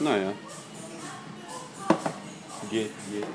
Naja. Geht, geht.